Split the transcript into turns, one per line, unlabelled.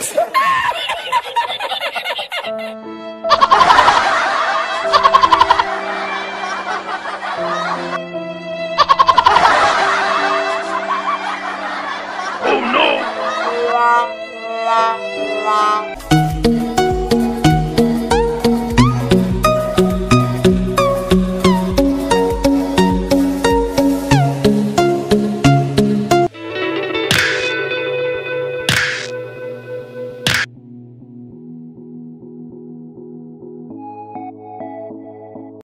Gente.